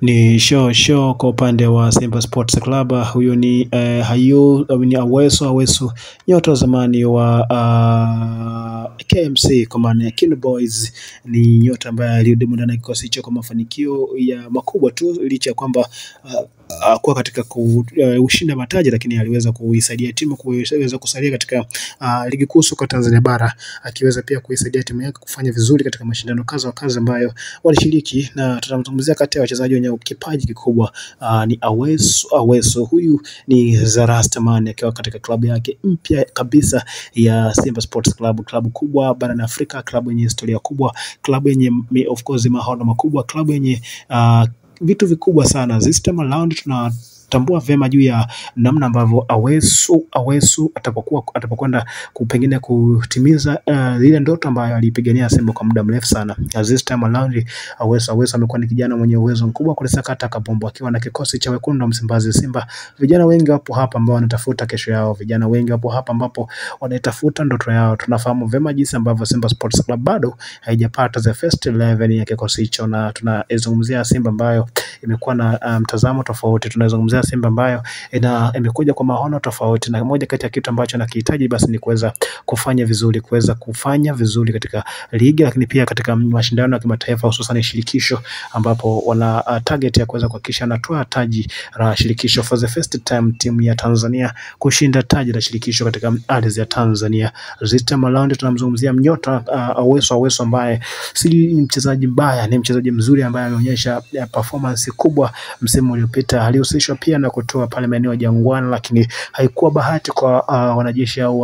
Ni show show kwa upande wa Simba Sports Club. Huyu ni eh, Hayu ni Aweso Aweso, nyota wa zamani wa uh, KMC kwa maana ya Kin Boys. Ni nyota ambaye alihudumu ndani ya kikosi hicho kwa mafanikio ya makubwa tu, licha ya kwamba uh, kuwa katika kushinda uh, mataji, lakini aliweza kuisaidia timu kuweza kusalia katika uh, ligi kuu soka Tanzania bara, akiweza pia kuisaidia timu yake kufanya vizuri katika mashindano kaza wa kazi ambayo walishiriki, na tutamzungumzia kati ya wachezaji wenye kipaji kikubwa uh, ni Aweso Aweso. Huyu ni Zarastaman akiwa katika klabu yake mpya kabisa ya Simba Sports Club, klabu kubwa barani Afrika, klabu yenye historia kubwa, klabu yenye of course mahono makubwa, klabu yenye uh, vitu vikubwa sana. System around tuna tambua vema juu ya namna ambavyo Awesu Awesu atapokuwa atapokwenda pengine kutimiza uh, ile ndoto ambayo alipigania Simba kwa muda mrefu sana. This time around Awesu Awesu amekuwa ni kijana mwenye uwezo mkubwa kulisakata kabumbu akiwa na kikosi cha wekundu wa Msimbazi Simba. Vijana wengi wapo hapa ambao wanatafuta kesho yao, vijana wengi wapo hapa ambapo wanaitafuta ndoto yao. Tunafahamu vema jinsi ambavyo Simba Sports Club bado haijapata the first 11 ya kikosi hicho, na tunazungumzia Simba ambayo imekuwa na mtazamo um, tofauti. Tunazungumzia Simba ambayo ina imekuja kwa maono tofauti, na moja kati ya kitu ambacho nakihitaji basi ni kuweza kufanya vizuri, kuweza kufanya vizuri katika ligi, lakini pia katika mashindano ya kimataifa, hususan shirikisho, ambapo wana uh, target ya kuweza kuhakikisha anatoa taji la shirikisho for the first time, timu ya Tanzania kushinda taji la shirikisho katika ardhi ya Tanzania. This time around tunamzungumzia mnyota uh, Aweso Aweso ambaye si mchezaji mbaya, ni mchezaji mzuri ambaye ameonyesha performance kubwa msimu uliopita. Alihusishwa pia na kutoa pale maeneo ya Jangwani, lakini haikuwa bahati kwa uh, wanajeshi au